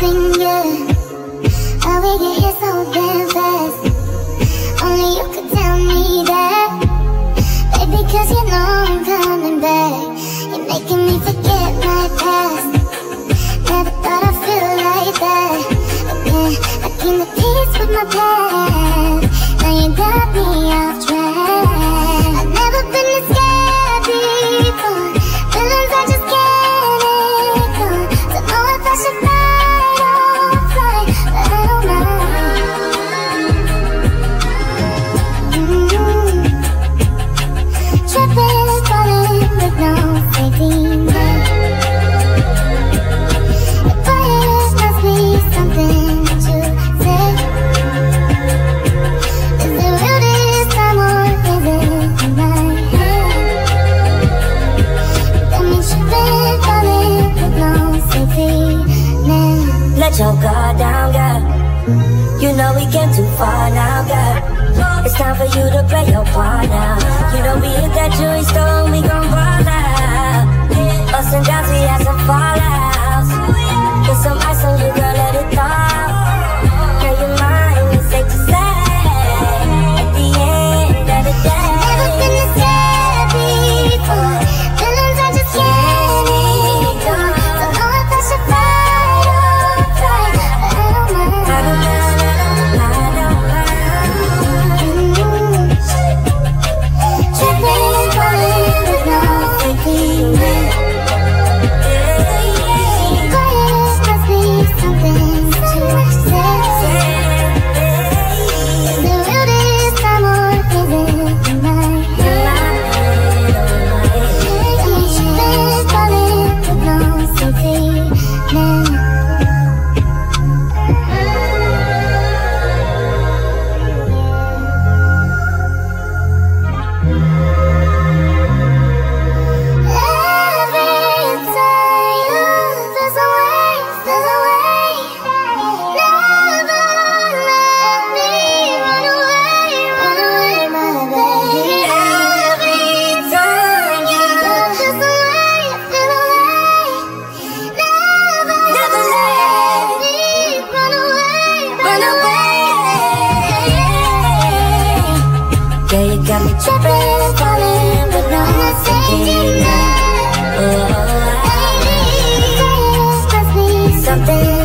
something guard down, girl. You know we came too far now, girl. It's time for you to play your part now. You know we hit that jewelry store, we gon' rock. something